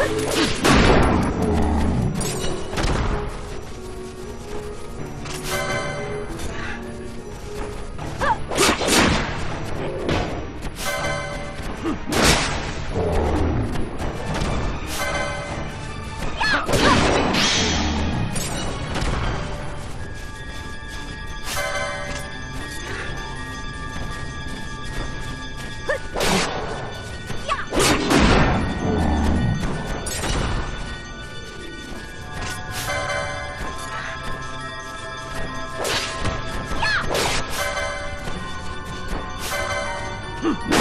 Huh! Hmm.